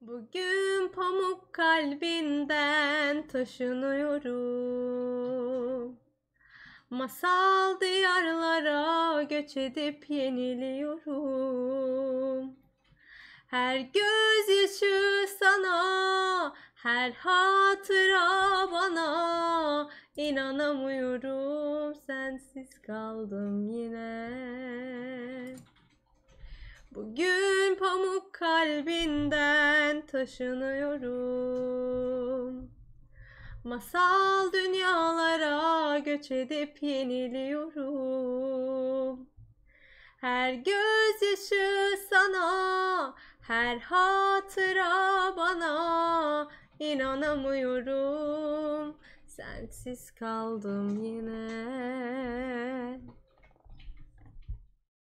Bugün pamuk kalbinden taşınıyorum. Masal diyarlara göç edip yeniliyorum. Her gözyaşı sana, her hatıra bana. İnanamıyorum sensiz kaldım yine. Kalbinden taşınıyorum. Masal dünyalara göç edip yeniliyorum. Her gözyaşı sana, her hatıra bana. İnanamıyorum, sensiz kaldım yine.